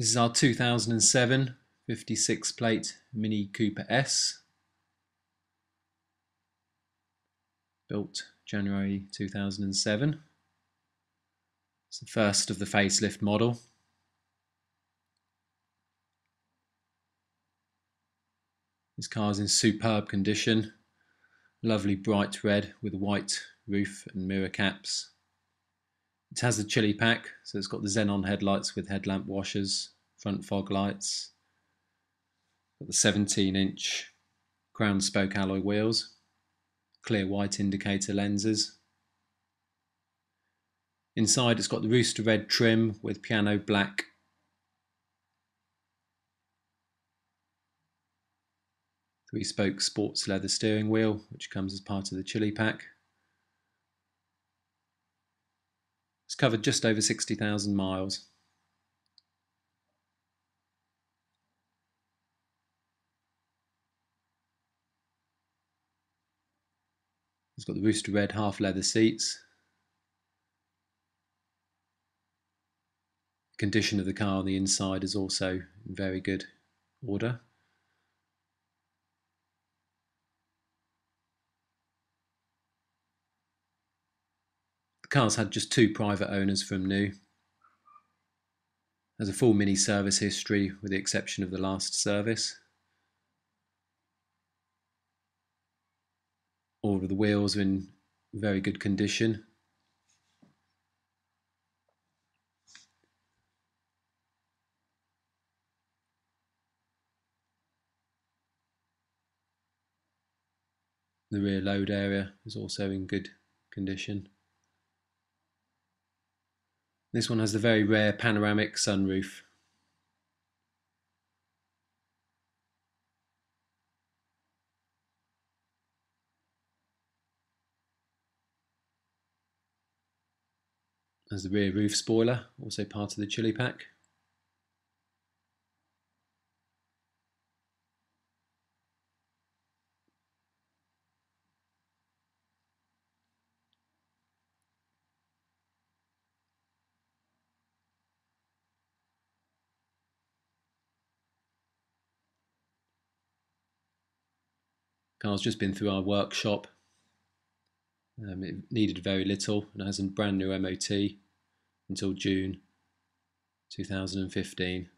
This is our 2007 56 plate Mini Cooper S. Built January 2007. It's the first of the facelift model. This car is in superb condition. Lovely bright red with white roof and mirror caps. It has a chili pack, so it's got the xenon headlights with headlamp washers, front fog lights, got the 17 inch crown spoke alloy wheels, clear white indicator lenses. Inside it's got the rooster red trim with piano black three spoke sports leather steering wheel which comes as part of the chili pack. It's covered just over 60,000 miles. It's got the rooster red half leather seats. The condition of the car on the inside is also in very good order. Car's had just two private owners from new. Has a full mini service history with the exception of the last service. All of the wheels are in very good condition. The rear load area is also in good condition. This one has the very rare panoramic sunroof. As the rear roof spoiler, also part of the chili pack. Car's just been through our workshop. Um, it needed very little and has a brand new MOT until June 2015.